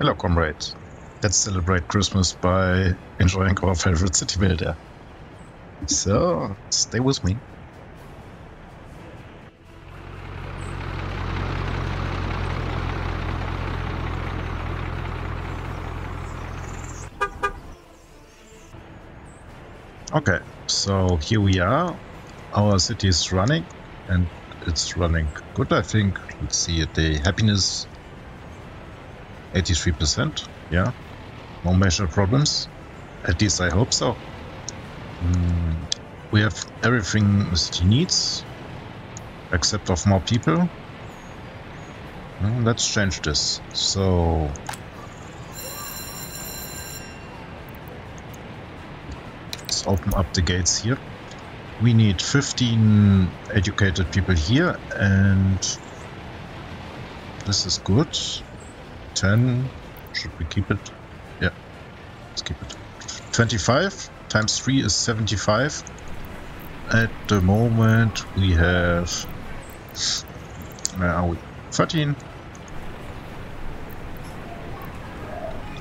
Hello, comrade. Let's celebrate Christmas by enjoying our favorite city builder. So, stay with me. Okay, so here we are. Our city is running and it's running good, I think. Let's see the happiness 83%. Yeah, no major problems. At least I hope so. Mm, we have everything city needs, except of more people. Well, let's change this. So let's open up the gates here. We need 15 educated people here, and this is good. 10 should we keep it? Yeah, let's keep it. 25 times 3 is 75. At the moment we have... Where are we? 13.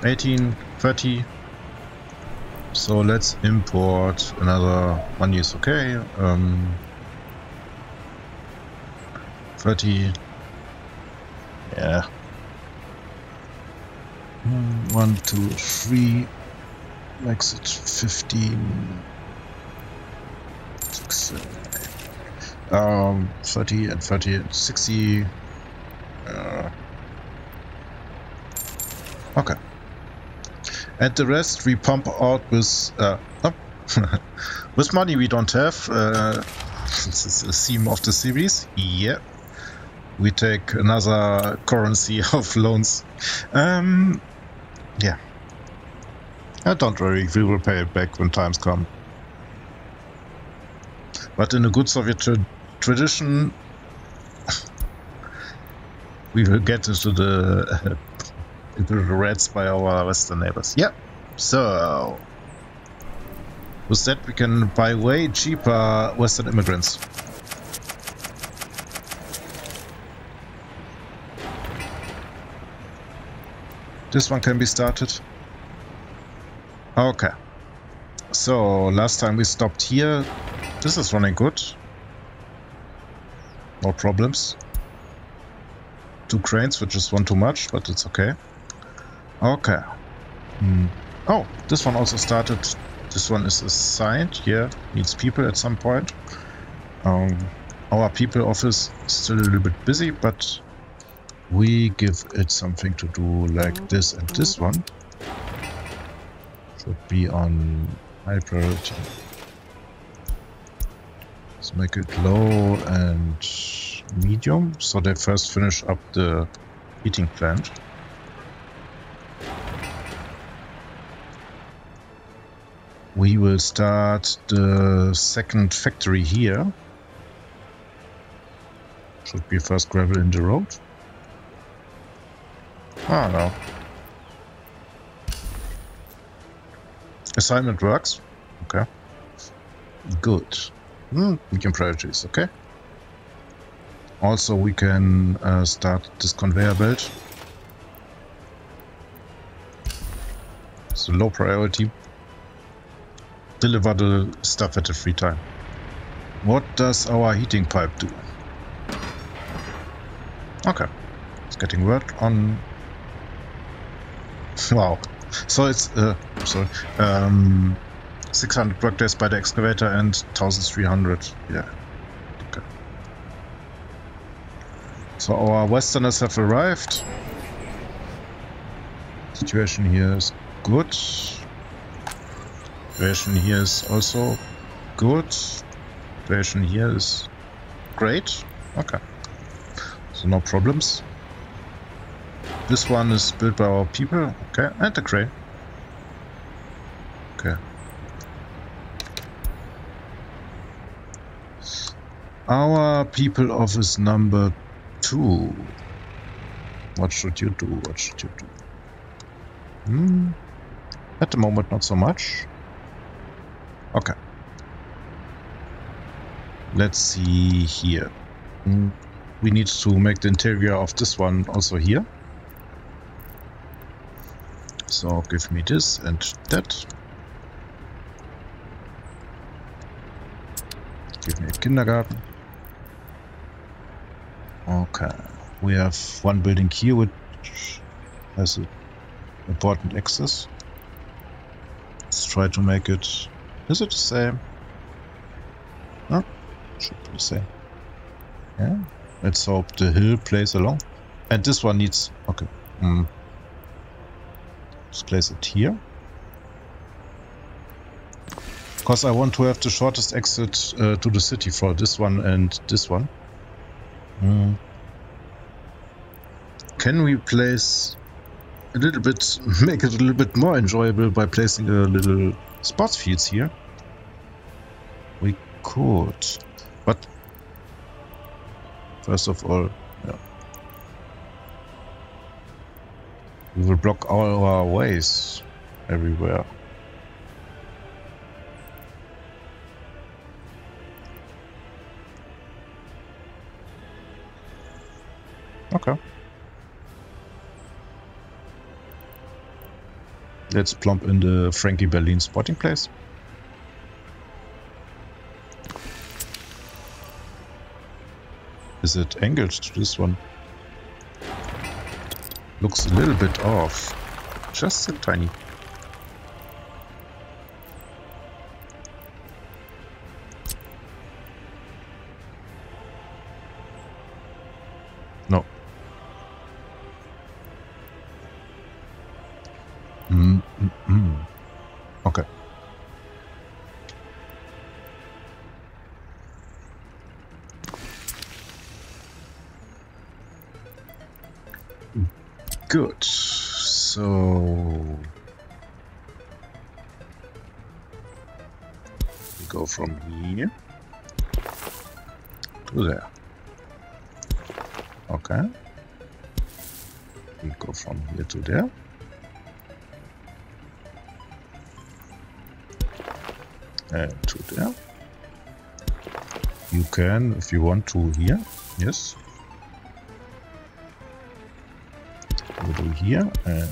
18, 30. So let's import another money is okay. Um, 30. Yeah, one, two, three, makes it 15, six, seven, eight, um, 30 and 30 and 60. Uh, okay. And the rest we pump out with, uh, oh, with money we don't have. Uh, this is a theme of the series. Yeah. We take another currency of loans. Um, yeah. Uh, don't worry, we will pay it back when times come. But in a good Soviet tra tradition, we will get into the into the reds by our western neighbors. Yeah. So with that, we can buy way cheaper western immigrants. This one can be started. Okay. So, last time we stopped here. This is running good. No problems. Two cranes, which is one too much, but it's okay. Okay. Hmm. Oh, this one also started. This one is assigned. Yeah, needs people at some point. Um, our people office is still a little bit busy, but we give it something to do like this and this mm-hmm. one. Should be on high priority. Let's make it low and medium, so they first finish up the heating plant. We will start the second factory here. Should be first gravel in the road. Ah, no. Assignment works. Okay. Good. Hmm, we can prioritize, okay. Also, we can uh, start this conveyor belt. So low priority. Deliver the stuff at a free time. What does our heating pipe do? Okay. It's getting work on Wow. So it's, uh, sorry, um, 600 work days by the excavator and 1300. Yeah. Okay. So our westerners have arrived. Situation here is good. Situation here is also good. Situation here is great. Okay. So no problems. This one is built by our people. Okay, and the crane. Okay. Our people office number two. What should you do? What should you do? Hmm. At the moment, not so much. Okay. Let's see here. Hmm. We need to make the interior of this one also here. So give me this and that. Give me a kindergarten. Okay. We have one building here which has an important access. Let's try to make it... Is it the same? No? Should be the same. Yeah. Let's hope the hill plays along. And this one needs... Okay. Mm. Place it here. Because I want to have the shortest exit uh, to the city for this one and this one. Mm. Can we place a little bit, make it a little bit more enjoyable by placing a little sports fields here? We could, but first of all, We will block all our ways everywhere. Okay. Let's plump in the Frankie Berlin spotting place. Is it angled to this one? Looks a little bit off. Just a tiny. And to there. You can, if you want to, here. Yes. You do here and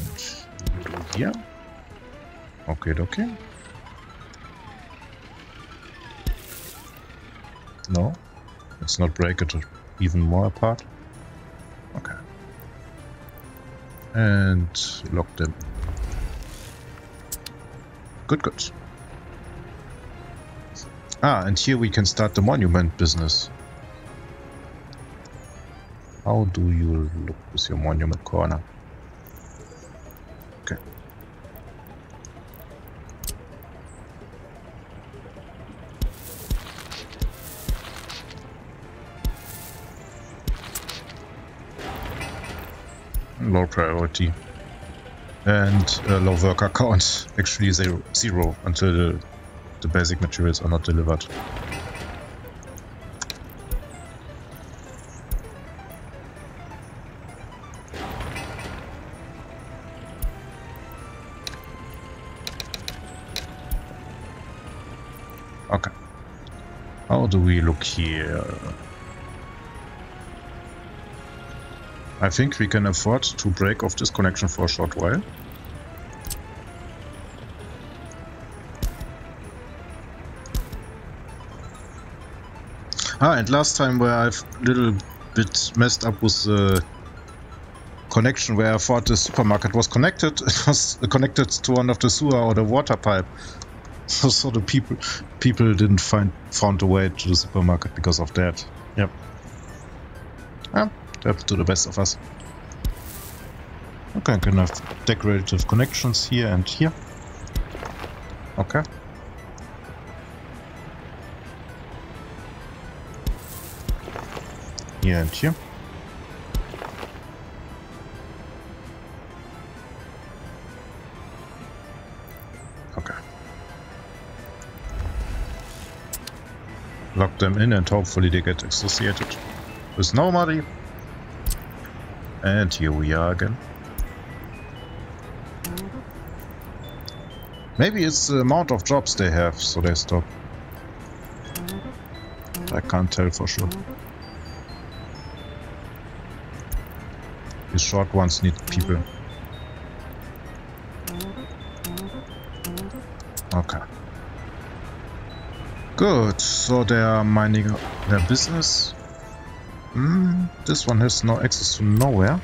you do here. Okay, okay. No, let's not break it even more apart. Okay. And lock them. Good, good. Ah, and here we can start the monument business. How do you look with your monument corner? Okay. Low priority. And uh, low worker count. Actually zero, zero until the, the basic materials are not delivered. Okay. How do we look here? I think we can afford to break off this connection for a short while. Ah, and last time where I've little bit messed up with the connection where I thought the supermarket was connected, it was connected to one of the sewer or the water pipe. So, so the people people didn't find found a way to the supermarket because of that. Yep. Yeah, happened to the best of us. Okay, I can have decorative connections here and here. Okay. Here. Okay. Lock them in and hopefully they get associated with nobody. And here we are again. Maybe it's the amount of jobs they have, so they stop. I can't tell for sure. The short ones need people. Okay. Good, so they are mining their business. Mm, this one has no access to nowhere.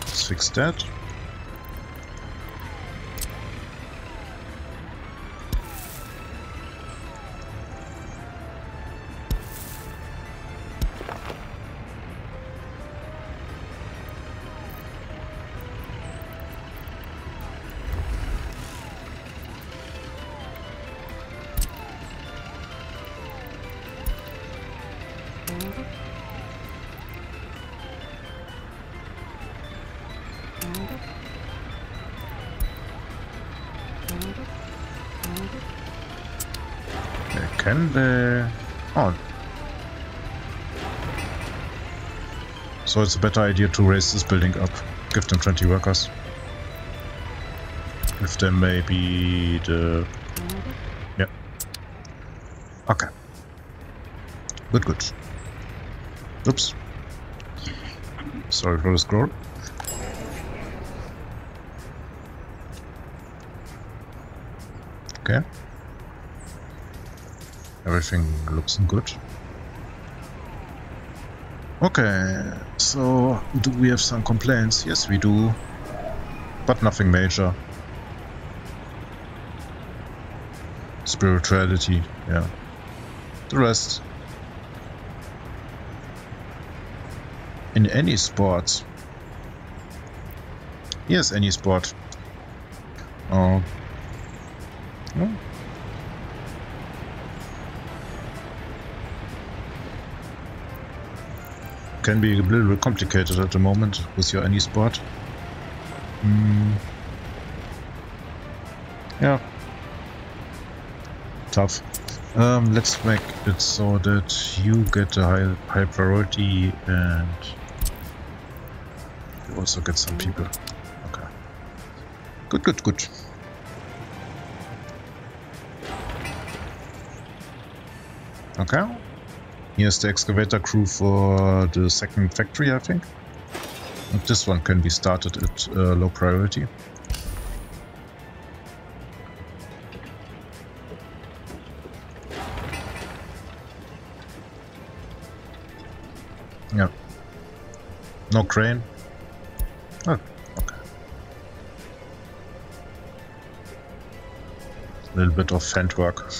Let's fix that. So it's a better idea to raise this building up. Give them 20 workers. If there may be the... Yeah. Okay. Good, good. Oops. Sorry for the scroll. Okay. Everything looks good. Okay, so do we have some complaints? Yes, we do. But nothing major. Spirituality, yeah. The rest. In any sport. Yes, any sport. Can be a little bit complicated at the moment with your any sport. Mm. Yeah. Tough. Um, let's make it so that you get a high, high priority and you also get some people. Okay. Good, good, good. Okay. Here's the excavator crew for the second factory, I think. And this one can be started at uh, low priority. Yeah. No crane. Oh, okay. A little bit of hand work.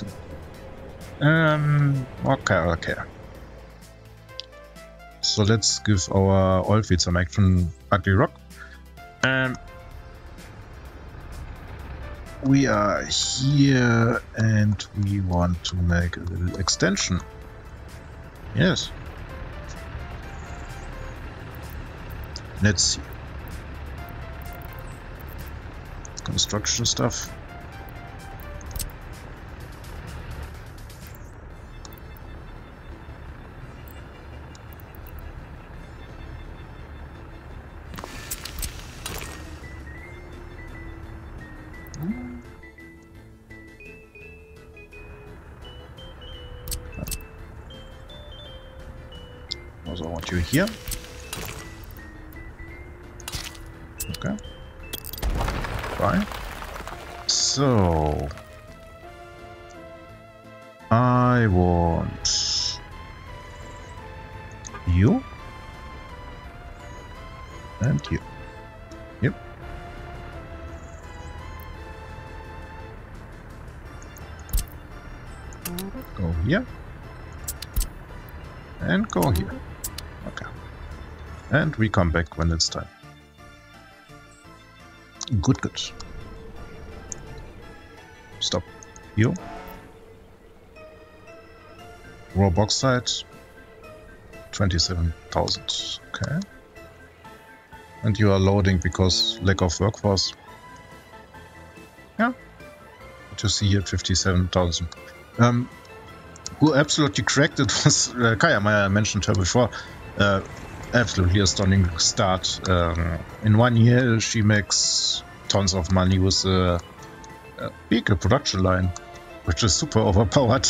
um, okay, okay. So let's give our oil feed some action ugly rock. Um, we are here and we want to make a little extension. Yes. Let's see. Construction stuff. Also we come back when it's time. Good, good. Stop. You. Raw bauxite. 27,000. Okay. And you are loading because lack of workforce. Yeah. What you see here, 57,000. Um, who absolutely cracked it was uh, Kaya. I mentioned her before. Uh, absolutely astounding start. Um, in one year, she makes tons of money with a, a production line, which is super overpowered.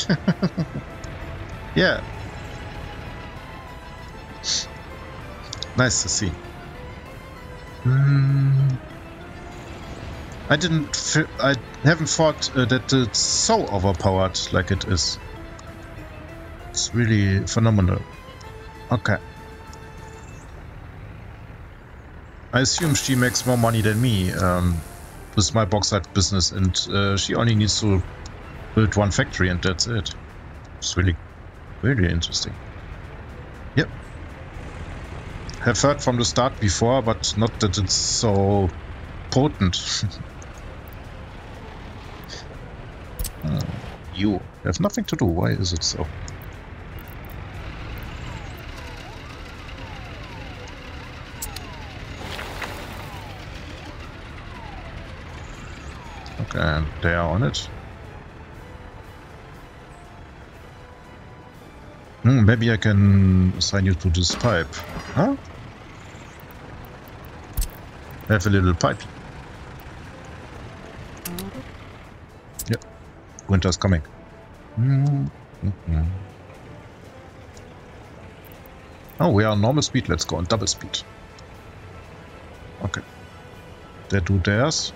yeah. Nice to see. Mm. I didn't. I haven't thought uh, that it's so overpowered like it is. It's really phenomenal. Okay. I assume she makes more money than me um, with my bauxite business, and uh, she only needs to build one factory, and that's it. It's really, really interesting. Yep. Have heard from the start before, but not that it's so potent. uh, you have nothing to do. Why is it so? And they are on it. Hmm, maybe I can assign you to this pipe. Huh? have a little pipe. Yep. Winter's coming. Mm -hmm. Oh, we are normal speed. Let's go on double speed. Okay. They do theirs.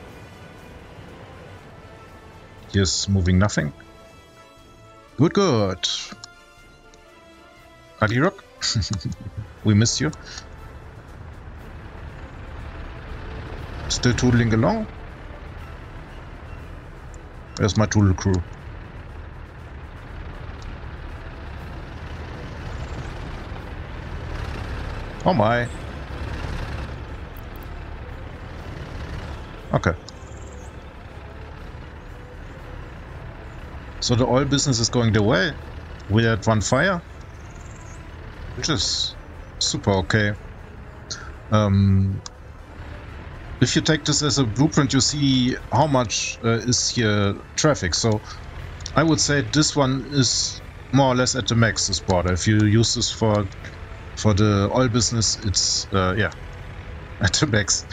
Here's moving nothing. Good, good. Rock, we miss you. Still tootling along? Where's my tool crew? Oh my. Okay. So the oil business is going the way. We had one fire. Which is super okay. Um, if you take this as a blueprint, you see how much uh, is here traffic. So I would say this one is more or less at the max, this border. If you use this for for the oil business, it's, uh, yeah, at the max.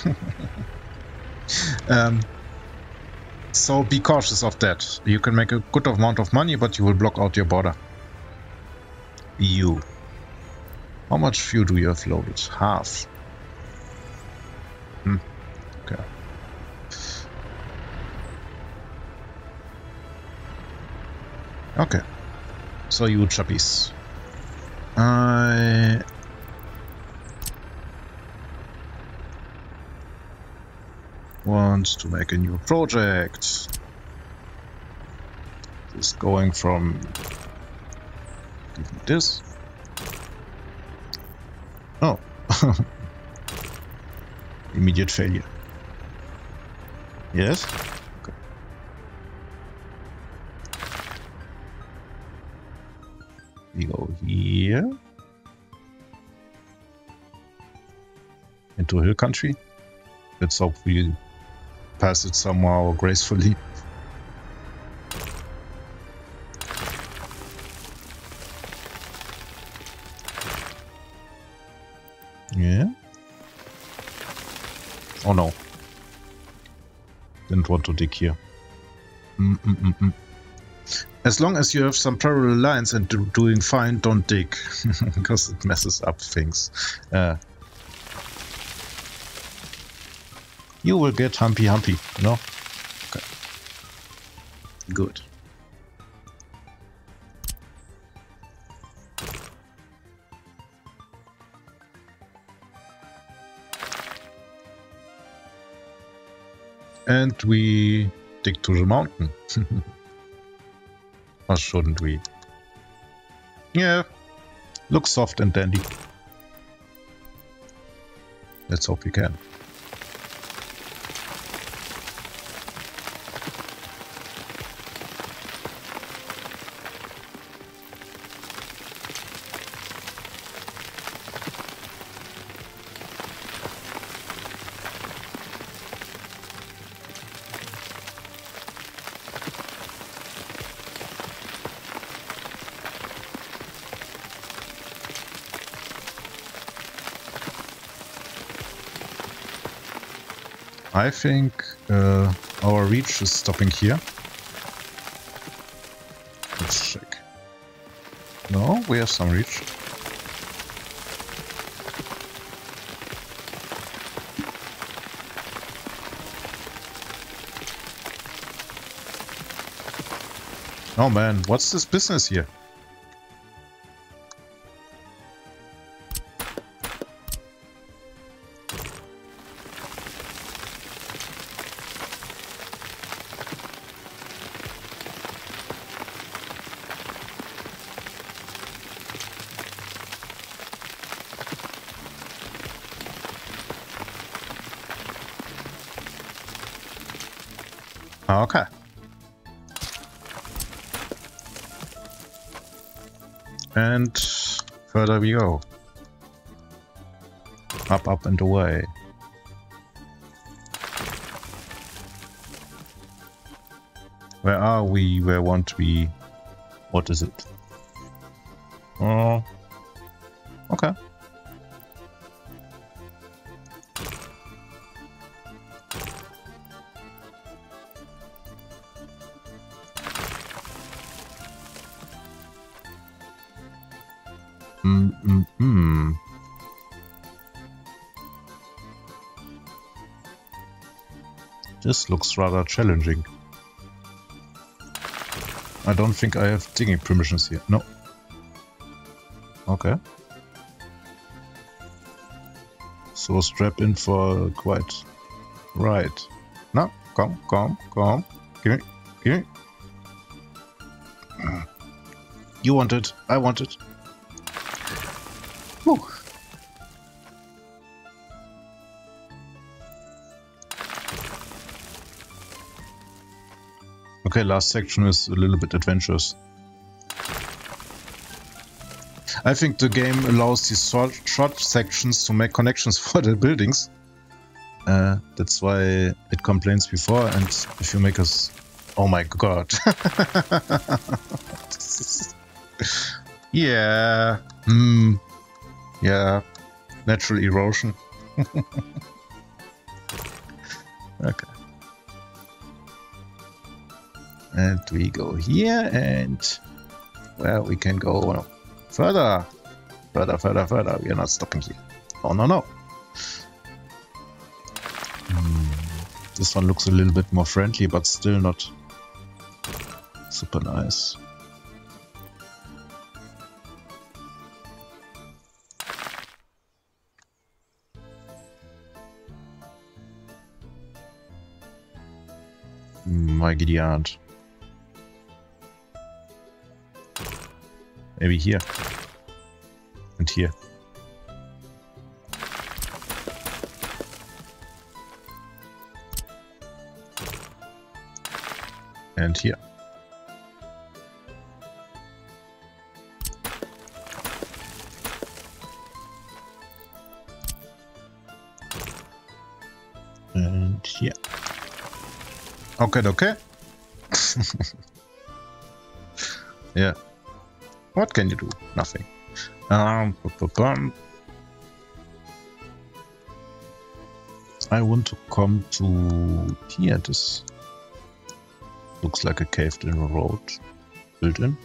um, so be cautious of that. You can make a good amount of money, but you will block out your border. You. How much fuel do you have loaded? Half. Hmm. Okay. Okay. So you chuppies. I want to make a new project. Just going from this. Oh. Immediate failure. Yes? Okay. We go here. Into hill country. Let's hope we pass it somehow gracefully. Yeah. Oh no. Didn't want to dig here. Mm -mm -mm, mm. as long as you have some parallel lines and do doing fine, don't dig. because it messes up things. Uh, you will get humpy humpy, you know? Okay. Good. And we dig to the mountain. or shouldn't we? Yeah, looks soft and dandy. Let's hope we can. I think uh, our reach is stopping here. Let's check. No, we have some reach. Oh man, what's this business here? Okay. And further we go. Up, up and away. Where are we? Where want we? What is it? Looks rather challenging. I don't think I have digging permissions here. No. Okay. So strap in for quite... Right. No, come, come, come. Give me, give me. You want it. I want it. Okay, last section is a little bit adventurous. I think the game allows these short, sections to make connections for the buildings. Uh, that's why it complains before, and if you make us... Oh my god. yeah. Hmm. Yeah. Natural erosion. okay. And we go here and well we can go further. Further, further, further. We are not stopping here. Oh no no. Hmm. This one looks a little bit more friendly but still not super nice. My giddy Er Maybe here. And er here. Er and here. And here. Okay, okay. yeah. What can you do? Nothing. Um, I want to come to here. This looks like a caved in road built in.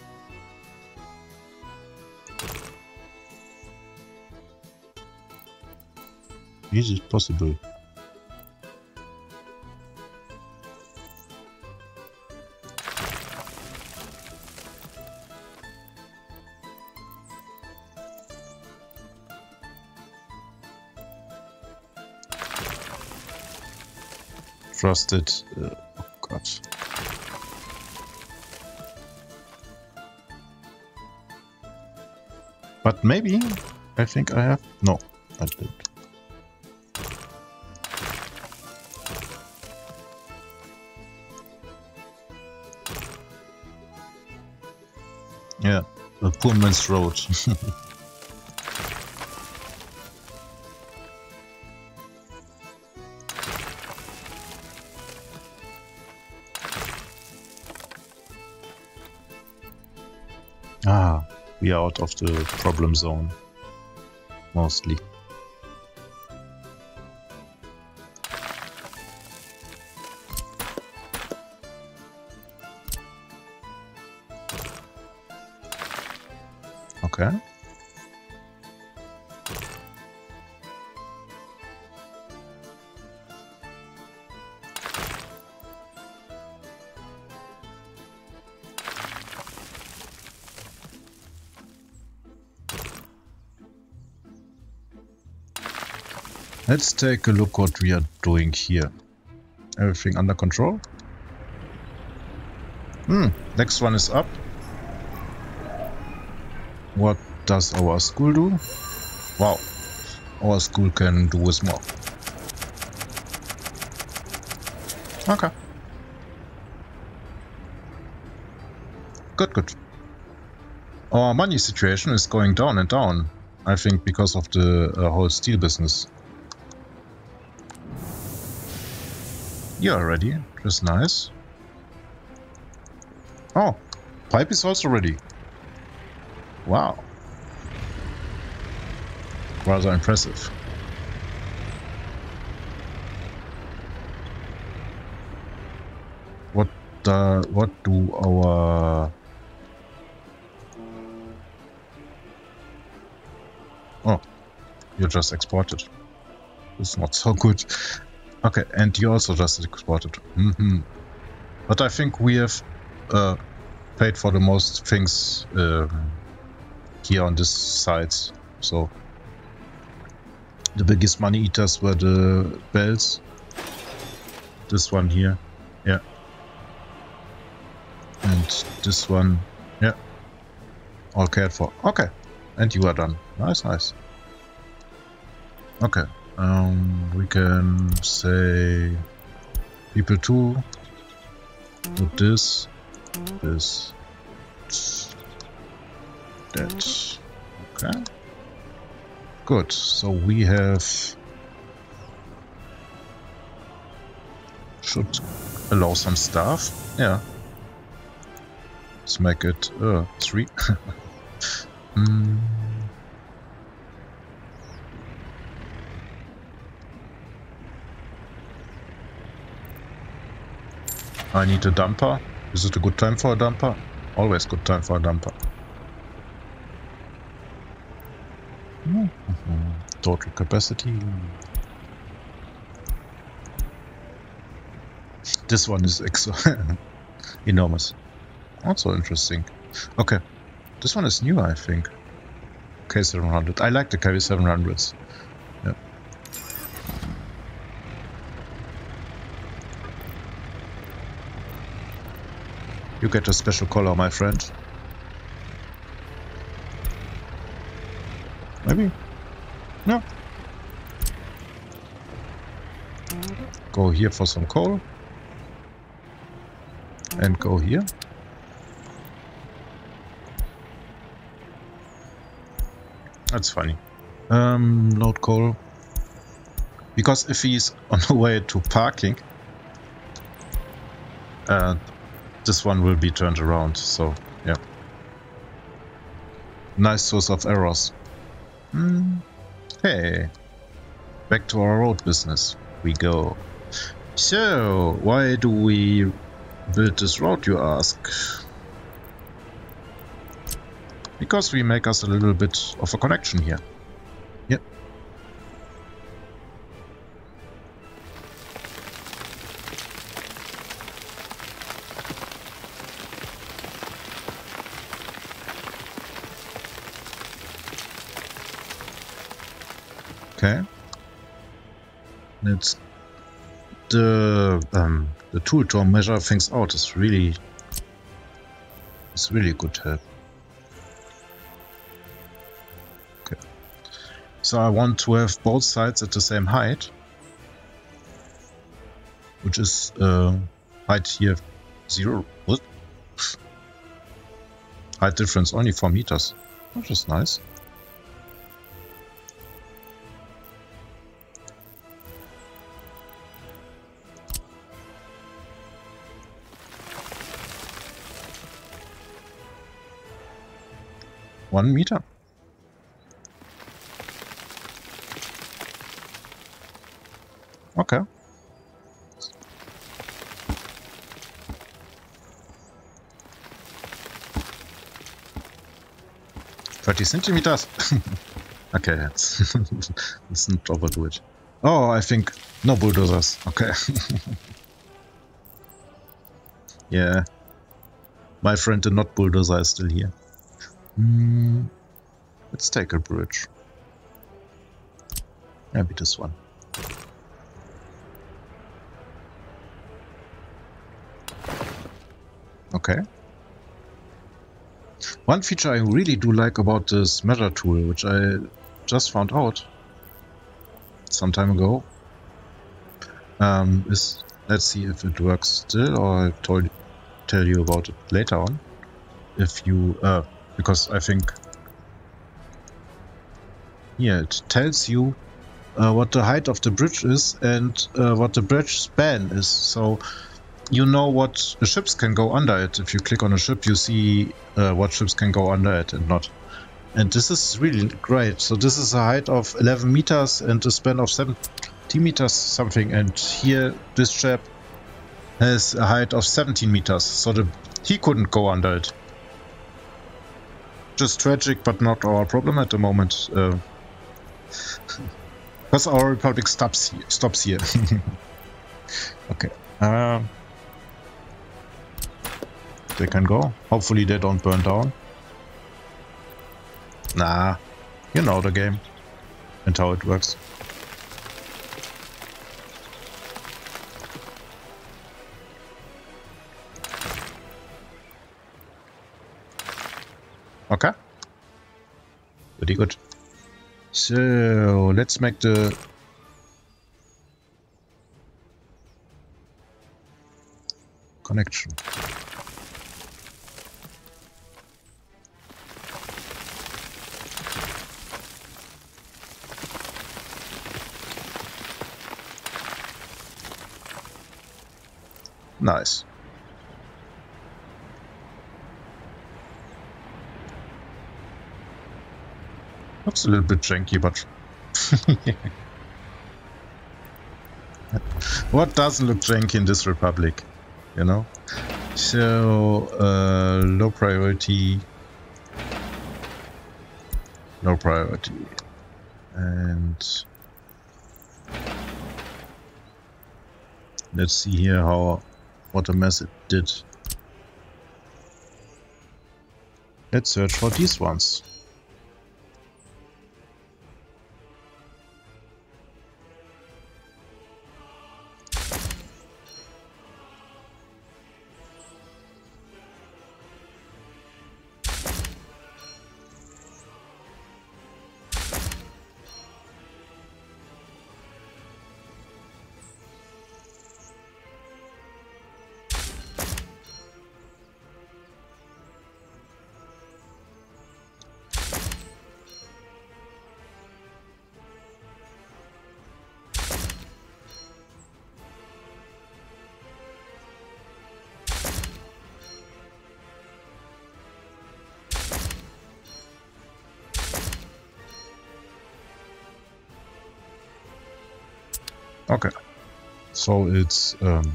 Is it possible? Trusted. Uh, oh god. But maybe I think I have. No, I did. Yeah, the poor man's road. out of the problem zone. Mostly. Let's take a look what we are doing here. Everything under control? Hmm, next one is up. What does our school do? Wow, our school can do with more. Okay. Good, good. Our money situation is going down and down. I think because of the uh, whole steel business. You're ready. Just nice. Oh, pipe is also ready. Wow. Rather impressive. What uh, what do our Oh, you just exported. It's not so good. Okay, and you also just exported. Mm -hmm. But I think we have uh, paid for the most things uh, here on this side. So the biggest money eaters were the bells. This one here, yeah. And this one, yeah. All cared for. Okay. And you are done. Nice, nice. Okay. Um, we can say people two. Do this, this, that. Okay. Good. So we have should allow some stuff. Yeah. Let's make it uh, three. mm. I need a dumper. Is it a good time for a dumper? Always good time for a dumper. Mm -hmm. Total capacity. This one is enormous. Also interesting. Okay. This one is new, I think. K700. I like the K700s. You get a special color, my friend. Maybe? No. Go here for some coal. And go here. That's funny. Um, load coal. Because if he's on the way to parking, uh, this one will be turned around, so yeah. Nice source of errors. Mm. Hey, back to our road business we go. So, why do we build this road, you ask? Because we make us a little bit of a connection here. The um, the tool to measure things out is really is really good help. Okay. So I want to have both sides at the same height, which is uh, height here zero. What? height difference only four meters, which is nice. One meter. Okay. Thirty centimeters. okay, let's let's not overdo. Oh, I think no bulldozers. Okay. yeah. My friend the not bulldozer is still here. Mm, let's take a bridge. Maybe this one. Okay. One feature I really do like about this measure tool, which I just found out some time ago, um, is let's see if it works still, or I'll tell you about it later on. If you, uh, because I think, yeah, it tells you uh, what the height of the bridge is and uh, what the bridge span is. So you know what ships can go under it. If you click on a ship, you see uh, what ships can go under it and not. And this is really great. So this is a height of 11 meters and a span of 70 meters something. And here, this ship has a height of 17 meters. So the, he couldn't go under it. Just tragic, but not our problem at the moment. Uh, because our republic stops stops here. okay. Um, they can go. Hopefully they don't burn down. Nah, you know the game and how it works. Okay. Pretty good. So, let's make the... Connection. Nice. Looks a little bit janky, but... what doesn't look janky in this republic? You know? So, uh, low priority... Low priority. And... Let's see here how what a mess it did. Let's search for these ones. Okay. So it's um,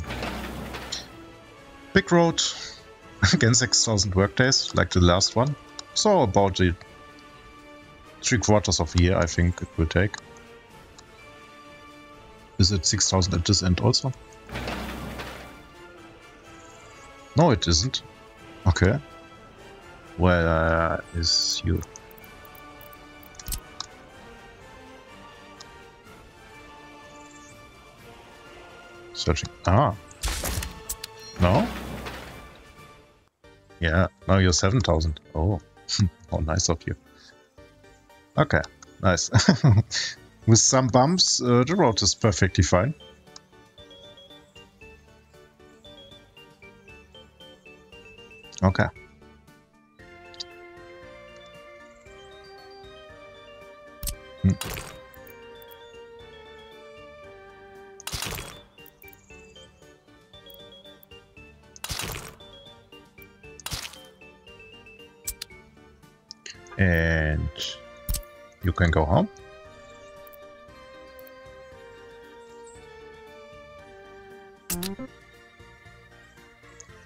big road, again 6000 workdays, like the last one. So about the three quarters of a year I think it will take. Is it 6000 at this end also? No, it isn't. Okay. Where is you? Searching. Ah. No? Yeah, now you're 7,000. Oh. oh, nice of you. Okay, nice. With some bumps, uh, the road is perfectly fine. Okay. Can go home.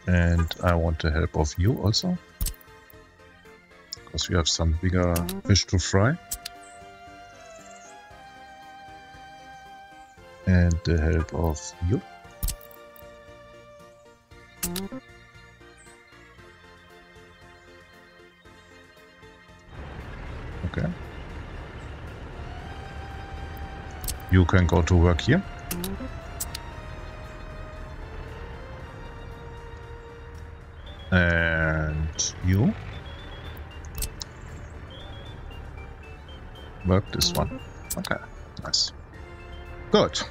And I want the help of you also. Because we have some bigger fish to fry. And the help of you. You can go to work here. And you? Work this one. Okay, nice. Good.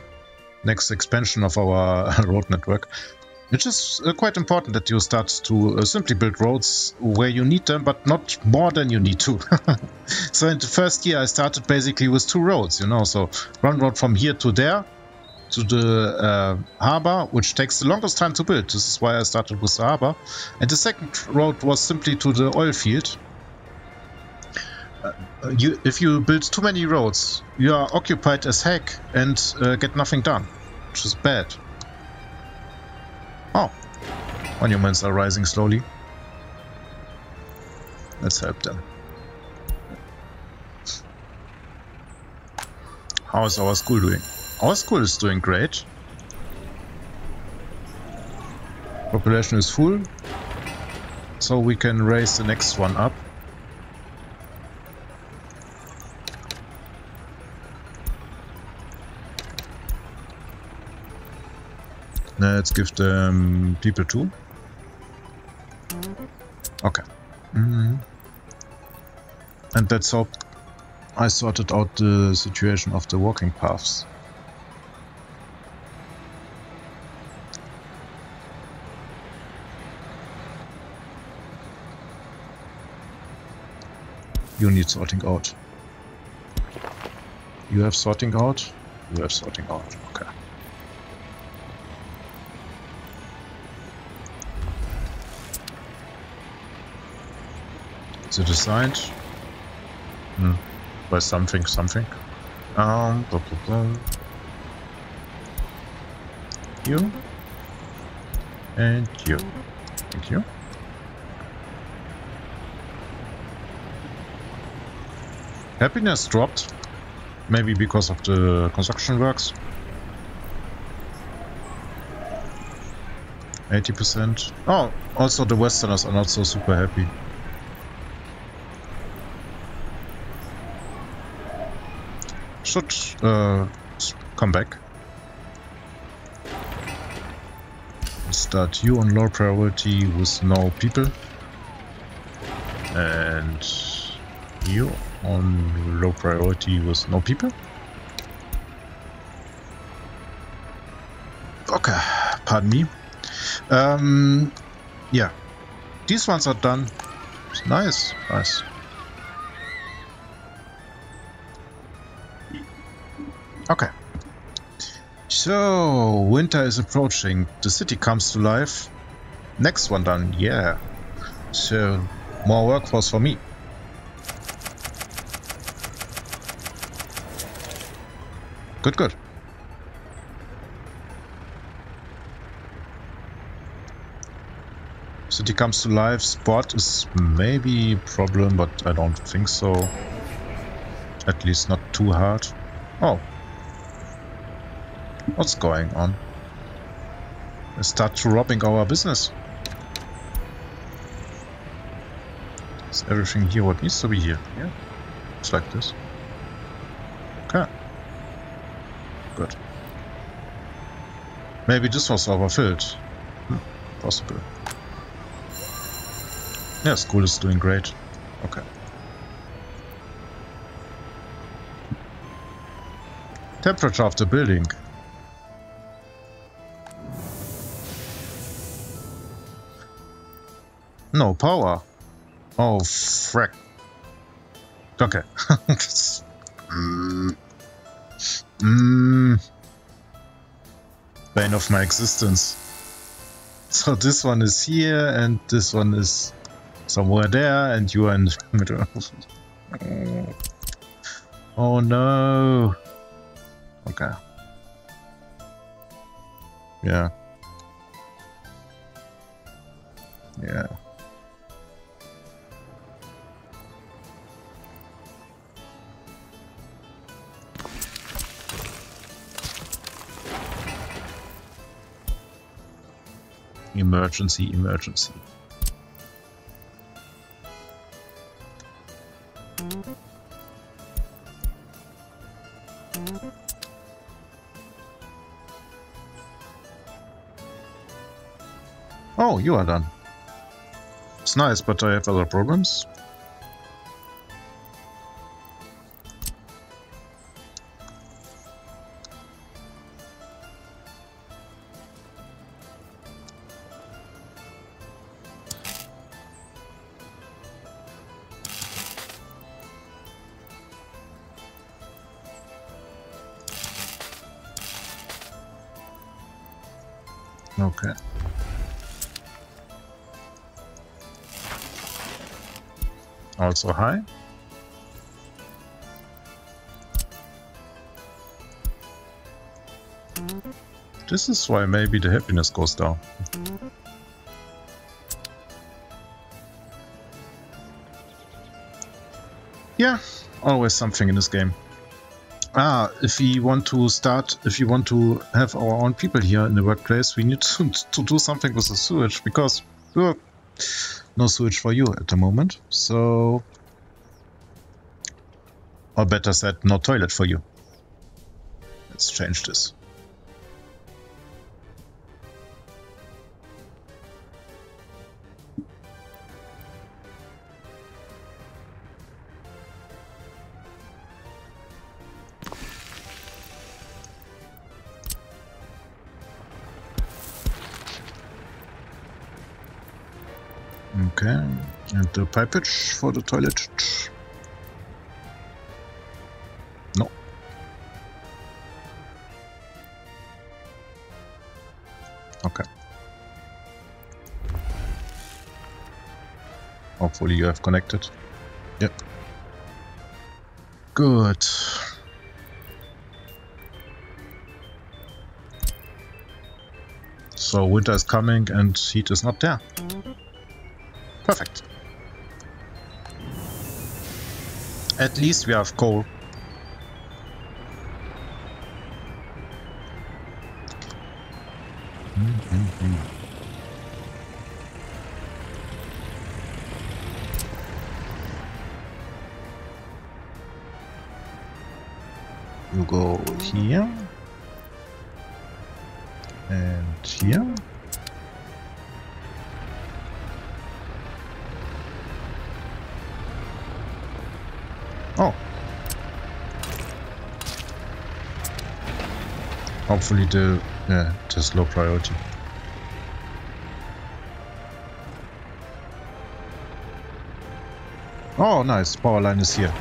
Next expansion of our road network. Which is uh, quite important that you start to uh, simply build roads where you need them, but not more than you need to. so in the first year I started basically with two roads, you know, so one road from here to there, to the uh, harbor, which takes the longest time to build. This is why I started with the harbor. And the second road was simply to the oil field. Uh, you, if you build too many roads, you are occupied as heck and uh, get nothing done, which is bad. Oh, monuments are rising slowly. Let's help them. How is our school doing? Our school is doing great. Population is full. So we can raise the next one up. Let's give them people too. Okay. Mm -hmm. And let's hope I sorted out the situation of the walking paths. You need sorting out. You have sorting out? You have sorting out, okay. Is it assigned? Hmm. By something, something. Um, blah, blah, blah. You. And you. Thank you. Happiness dropped. Maybe because of the construction works. 80%. Oh, also the Westerners are not so super happy. Should uh, come back. Start you on low priority with no people. And you on low priority with no people. Okay, pardon me. Um, yeah, these ones are done. Nice, nice. Okay. So, winter is approaching. The city comes to life. Next one done, yeah. So, more workforce for me. Good, good. City comes to life. Sport is maybe a problem, but I don't think so. At least not too hard. Oh, What's going on? They start to robbing our business. Is everything here what needs to be here? Yeah. It's like this. Okay. Good. Maybe this was overfilled. Hmm. Possible. Yeah, school is doing great. Okay. Temperature of the building. No power. Oh, frick. Okay. mm. Mm. Bane of my existence. So this one is here, and this one is somewhere there, and you are in the middle. oh no. Okay. Yeah. Yeah. emergency, emergency. Oh, you are done. It's nice, but I have other problems. Also high. This is why maybe the happiness goes down. Yeah, always something in this game. Ah, if we want to start, if you want to have our own people here in the workplace, we need to, to do something with the sewage, because uh, no switch for you at the moment. So, or better said, no toilet for you. Let's change this. The pipage for the toilet. No. Okay. Hopefully you have connected. Yep. Good. So winter is coming and heat is not there. Perfect. At least we have coal. You go here. And here. Hopefully the yeah, just low priority. Oh, nice. Power line is here.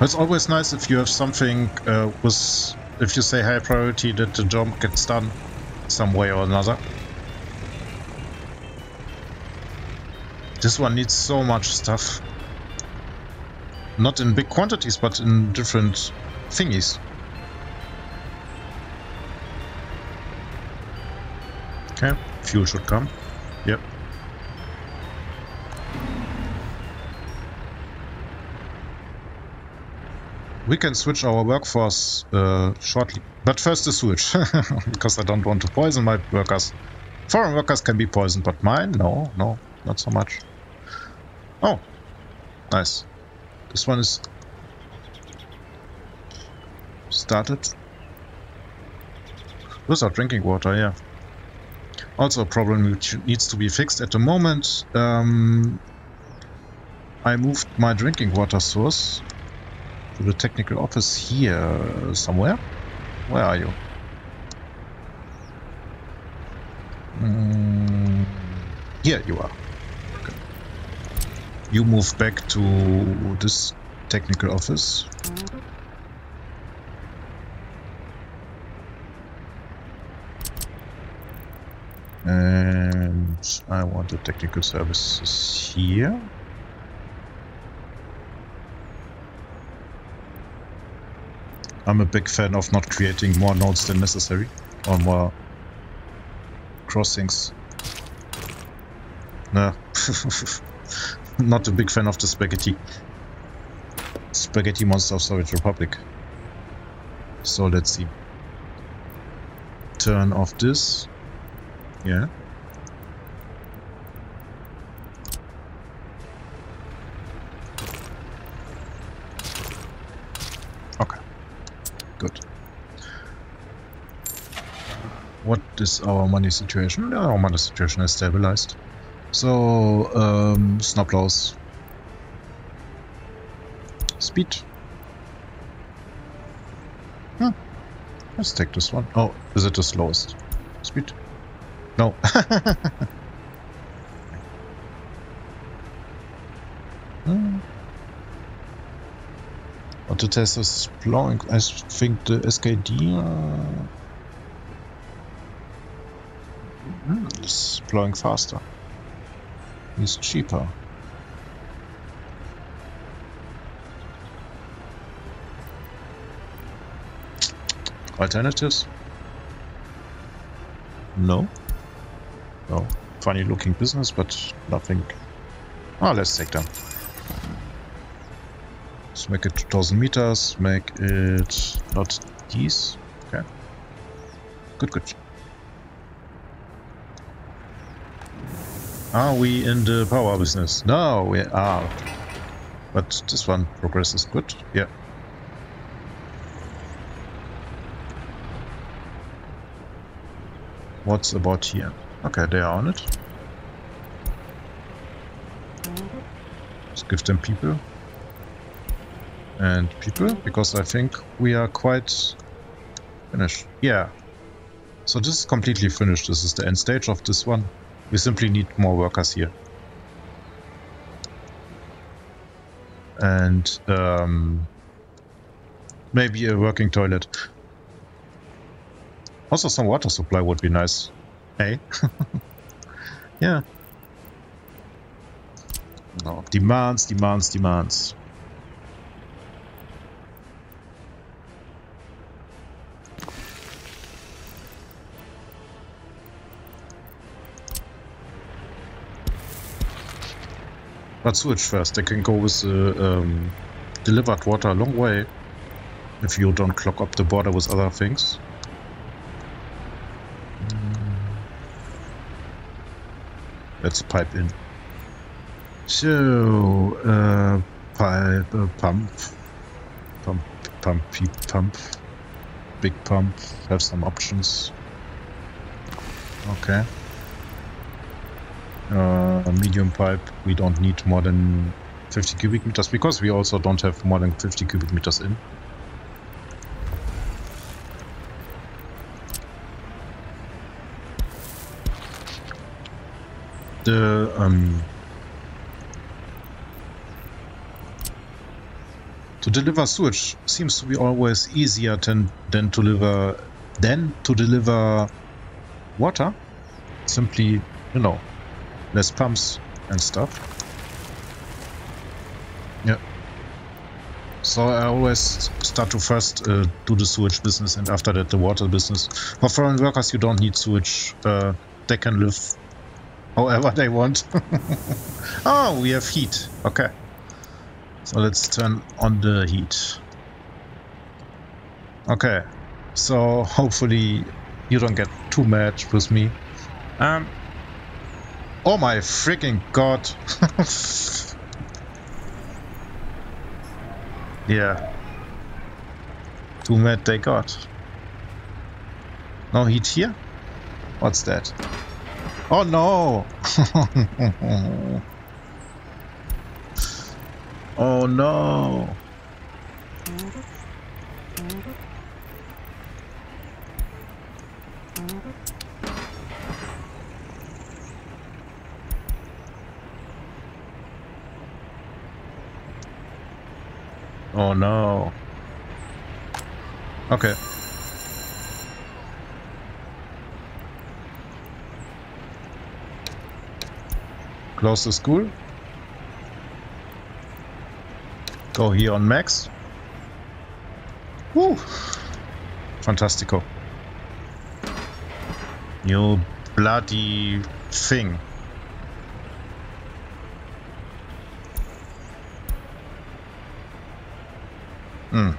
It's always nice if you have something uh, with, if you say high priority, that the job gets done some way or another. This one needs so much stuff. Not in big quantities, but in different thingies. Fuel should come. Yep. We can switch our workforce uh, shortly. But first the switch, because I don't want to poison my workers. Foreign workers can be poisoned, but mine? No, no, not so much. Oh, nice. This one is started. Without drinking water, yeah. Also a problem which needs to be fixed at the moment. Um, I moved my drinking water source to the technical office here somewhere. Where are you? Mm, here you are you move back to this technical office. And I want the technical services here. I'm a big fan of not creating more nodes than necessary, or more crossings. No. not a big fan of the spaghetti. Spaghetti monster of Soviet Republic. So let's see. Turn off this. Yeah. Okay. Good. what is our money situation? our money situation is stabilized. So, um, snowplows. Speed. Hmm. Let's take this one. Oh, is it the slowest? Speed? No. But the test is blowing. I think the SKD uh, is blowing faster. He's cheaper. Alternatives? No. Funny looking business, but nothing. Ah, let's take them. Let's make it 2000 meters, make it not these. Okay. Good, good. Are we in the power business? No, we are. But this one progresses good. Yeah. What's about here? Okay, they are on it. Let's give them people. And people, because I think we are quite finished. Yeah. So this is completely finished. This is the end stage of this one. We simply need more workers here. And um, maybe a working toilet. Also some water supply would be nice. Hey? yeah. No, demands, demands, demands. But switch first. They can go with the um, delivered water a long way if you don't clog up the border with other things. Let's pipe in. So, uh, pipe, uh, pump, pump, pump, pump, big pump, have some options. Okay. Uh, medium pipe, we don't need more than 50 cubic meters because we also don't have more than 50 cubic meters in. The um, to deliver sewage seems to be always easier than than to deliver than to deliver water. Simply, you know, less pumps and stuff. Yeah. So I always start to first uh, do the sewage business and after that the water business. For foreign workers you don't need sewage. Uh, they can live however they want. oh, we have heat. Okay. So let's turn on the heat. Okay. So hopefully you don't get too mad with me. Um, Oh my freaking god. yeah. Too mad they got. No heat here? What's that? Oh no! oh no! Oh no. Okay. Close the school. Go here on max. Woo! Fantastico. You bloody thing. Hmm.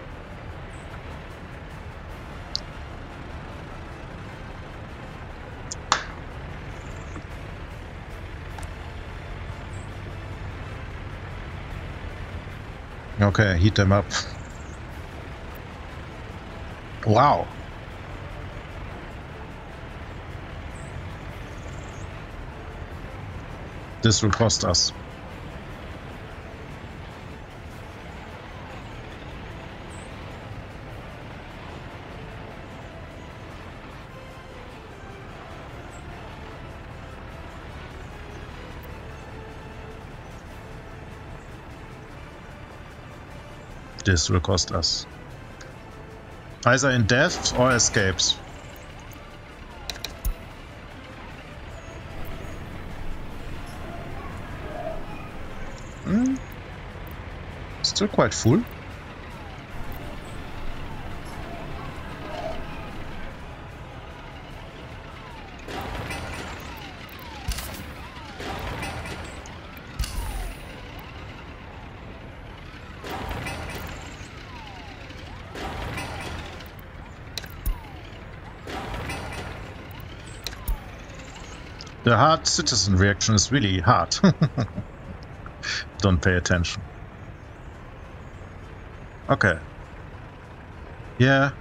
Okay, heat them up. Wow. This will cost us. This will cost us. Either in death or escapes. Hmm. Still quite full. The hard citizen reaction is really hard. Don't pay attention. Okay. Yeah.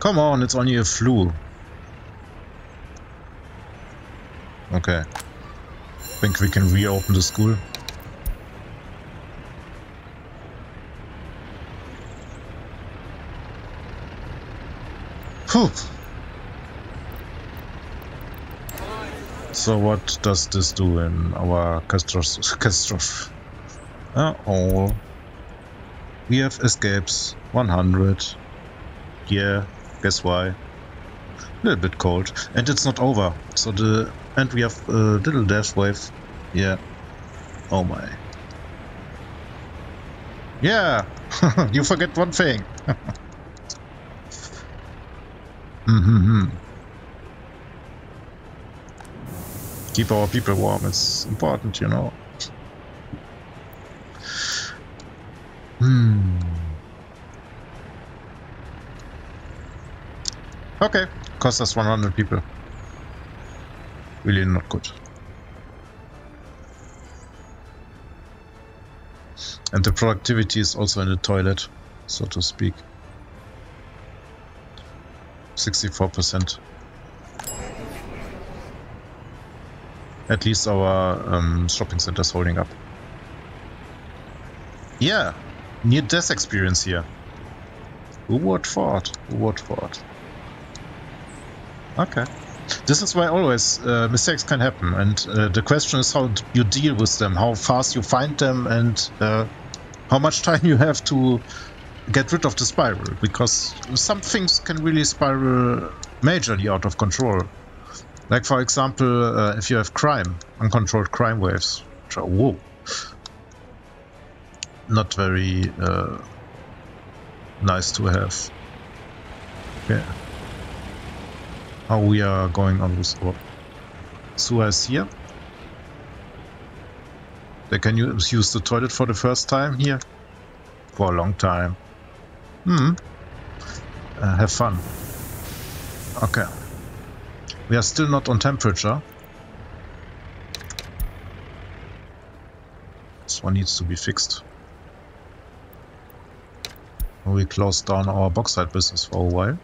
Come on, it's only a flu. Okay. Think we can reopen the school? Whew. So what does this do in our catastrophe? Uh oh. We have escapes. 100. Yeah, guess why? A little bit cold. And it's not over. So the... And we have a little death wave. Yeah. Oh my. Yeah! you forget one thing. mm-hmm. Keep our people warm. It's important, you know. Hmm. Okay, cost us 100 people. Really not good. And the productivity is also in the toilet, so to speak. 64%. At least our um, shopping center is holding up. Yeah, near death experience here. Thought? Who would thought? Okay. This is why always uh, mistakes can happen, and uh, the question is how you deal with them, how fast you find them, and uh, how much time you have to get rid of the spiral, because some things can really spiral majorly out of control. Like for example, uh, if you have crime, uncontrolled crime waves, which are whoa, not very uh, nice to have. Okay. How we are going on with our sewers here. They can use, use the toilet for the first time here. For a long time. Hmm. Uh, have fun. Okay. We are still not on temperature. This one needs to be fixed. We closed down our bauxite business for a while.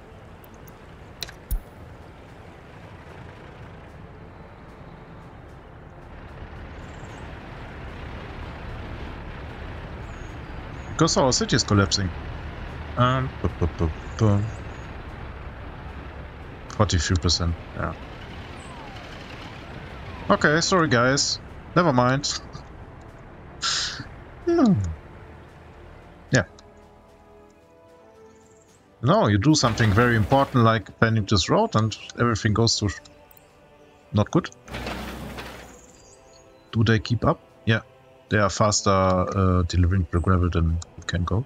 Because our city is collapsing. Um, 43%, yeah. Okay, sorry guys. Never mind. Hmm. Yeah. No, you do something very important like planning this road and everything goes to not good. Do they keep up? Yeah. They are faster uh, delivering the gravel than you can go.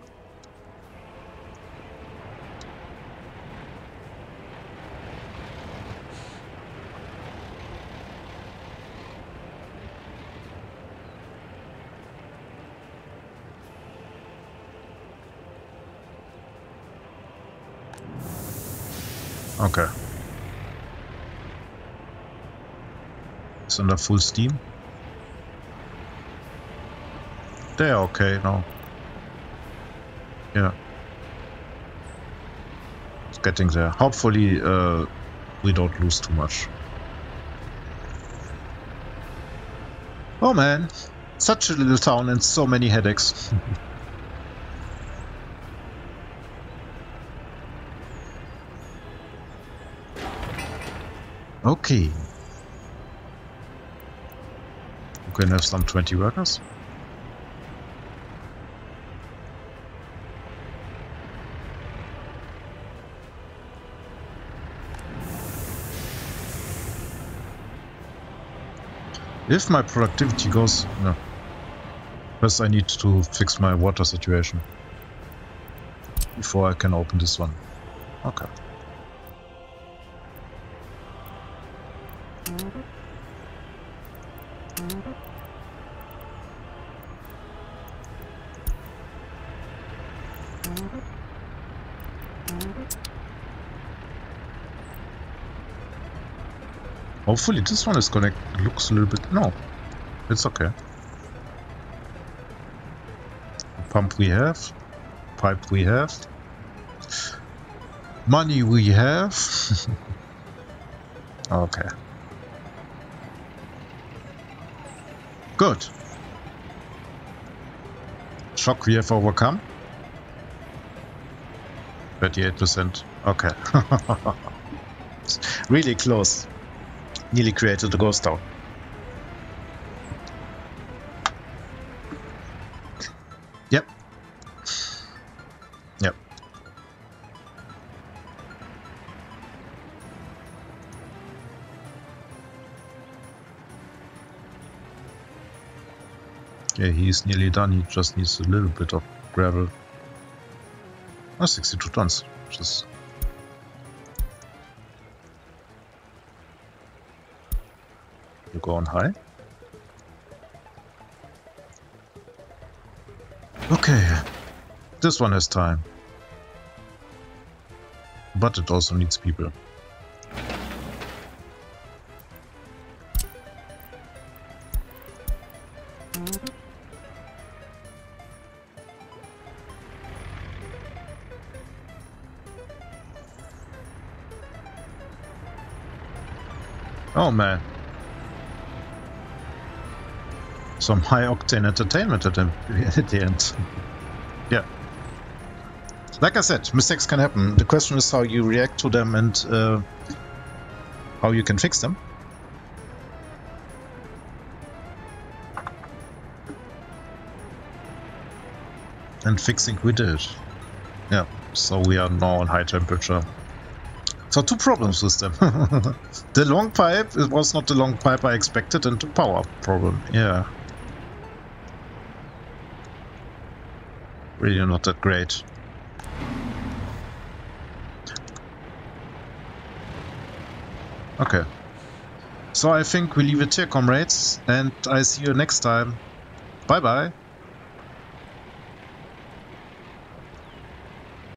it's under full steam. They are okay now. Yeah. It's getting there. Hopefully uh, we don't lose too much. Oh man, such a little town and so many headaches. okay. Can have some 20 workers. If my productivity goes... No. First I need to fix my water situation. Before I can open this one. Okay. Hopefully this one is connect looks a little bit no. It's okay. Pump we have. Pipe we have. Money we have. okay. Good. Shock we have overcome. 38%. Okay. really close nearly created a ghost town. Yep. Yep. Yeah, he's nearly done. He just needs a little bit of gravel. Oh, 62 tons, which is go on high. Okay, this one has time. But it also needs people. Oh man. Some high octane entertainment at the, at the end. yeah. Like I said, mistakes can happen. The question is how you react to them and uh, how you can fix them. And fixing we did. Yeah, so we are now on high temperature. So two problems with them. the long pipe, it was not the long pipe I expected, and the power problem, yeah. Really not that great. Okay. So I think we leave it here, comrades, and I see you next time. Bye bye.